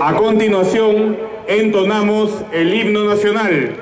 A continuación, entonamos el himno nacional.